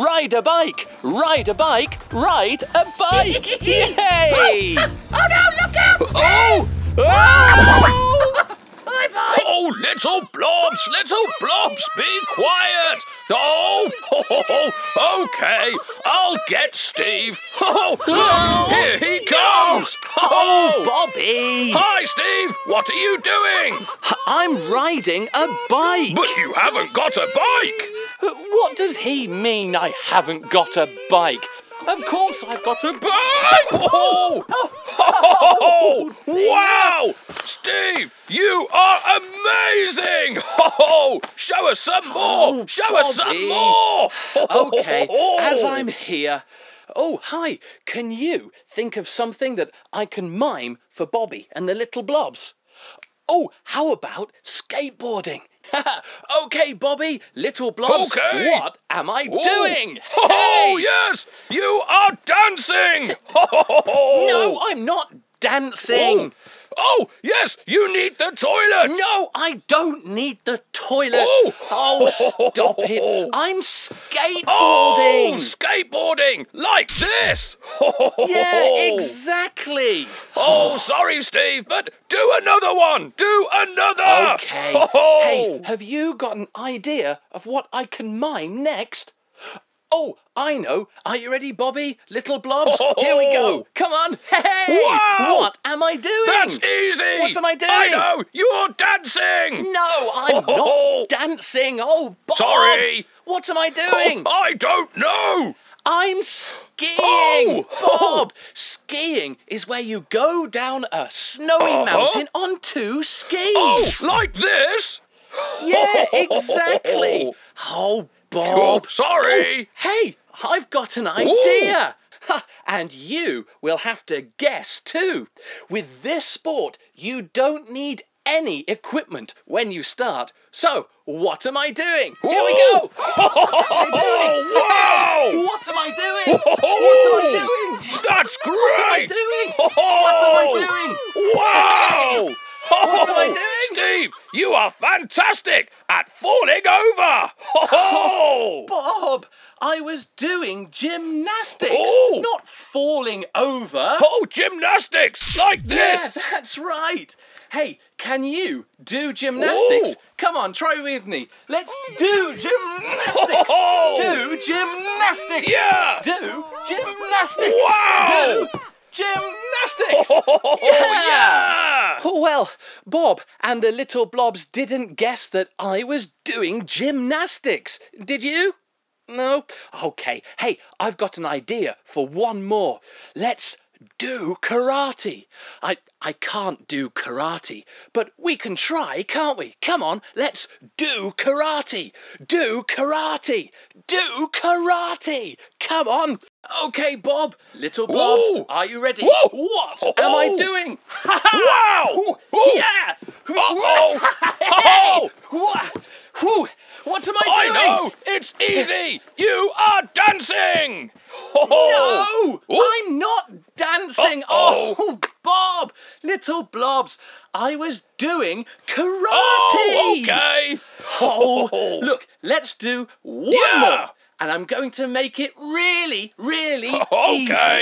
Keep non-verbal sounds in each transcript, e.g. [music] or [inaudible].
ride a bike, ride a bike, ride a bike. [laughs] Yay! [laughs] Oh no, look out! Oh! Oh! [laughs] Bye bye! Oh, little blobs, little blobs, be quiet. Oh, okay, I'll get Steve. Oh, here he comes. Oh, Bobby! Hi, Steve. What are you doing? I'm riding a bike. But you haven't got a bike. Uh, What does he mean I haven't got a bike? Of course I've got a bike! Oh, oh, oh, oh, oh wow! Steve, you are amazing! Oh, show us some more! Oh, show us some more! Okay, as I'm here. Oh, hi. Can you think of something that I can mime for Bobby and the little blobs? Oh, how about skateboarding? [laughs] okay, Bobby, little blobs. Okay. What am I doing? [laughs] Oh, Hey! yes! You are dancing! [laughs] No, I'm not dancing. Oh. Oh, yes, you need the toilet! No, I don't need the toilet. Oh. Oh, stop it. [laughs] I'm skateboarding. Oh, skateboarding! Like this! [laughs] yeah, exactly. Oh, sorry, Steve, but do another one! Do another! Okay. [laughs] Oh. Hey, have you got an idea of what I can mime next? Oh, I know. Are you ready, Bobby? Little blobs? Here we go. Come on. Hey! Wow! What am I doing? That's easy! What am I doing? I know! You're dancing! No, I'm Oh. not dancing. Oh, Bob. Sorry. What am I doing? I don't know! I'm skiing! Oh! Bob! Skiing is where you go down a snowy Uh-huh. mountain on two skis. Oh, like this? Yeah, [laughs] exactly. Oh, Bob. Oh, sorry. Hey, I've got an idea. Ha, and you will have to guess too. With this sport, you don't need any equipment when you start. So, what am I doing? Here we go. Oh, [laughs] wow! What am I doing? What am I doing? That's great! What am I doing? What am I doing? Wow! What am I Oh, doing? Steve, you are fantastic at falling over! Oh, [laughs] Bob, I was doing gymnastics, Oh. not falling over. oh gymnastics like this. Yeah, that's right. Hey, can you do gymnastics? Oh. Come on, try with me. Let's do gymnastics. Oh. Do gymnastics. Yeah! Do gymnastics. Wow. Do gymnastics. [laughs] Oh, yeah! Well, Bob and the little blobs didn't guess that I was doing gymnastics. Did you? No? Okay. Hey, I've got an idea for one more. Let's do karate. I I can't do karate, but we can try, can't we? Come on, let's do karate. Do karate. Do karate. Come on. Okay, Bob. Little blobs, Ooh. are you ready? Whoa. What am I doing? [laughs] Wow! Ooh. Yeah. Uh-oh. Hey! What? Whew. What am I I doing? know! It's easy! You are dancing! No, Ooh. I'm not dancing. Uh-oh. Oh, Bob, little blobs. I was doing karate. Oh, okay! Oh, [laughs] oh. look, let's do one Yeah. more. And I'm going to make it really, really [laughs] Okay.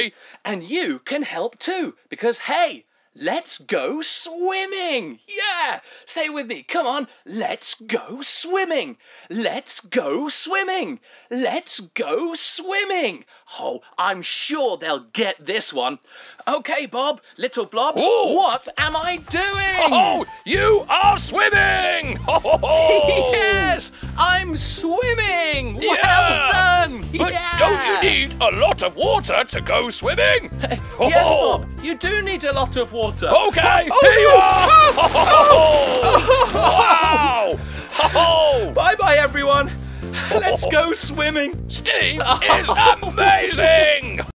easy. And you can help too, because hey, let's go swimming. Yeah, say it with me. Come on, let's go swimming. Let's go swimming. Let's go swimming. Oh, I'm sure they'll get this one. Okay, Bob, little blobs, Ooh. what am I doing? Oh, you are swimming! [laughs] [laughs] yes, I'm swimming. Yeah. Well done. But yeah. don't you need a lot of water to go swimming? [laughs] Yes, Oh. Bob, you do need a lot of water. Okay, Oh, here you are! [laughs] wow! [laughs] Oh, Bye bye, everyone. Let's go swimming. Steve is amazing!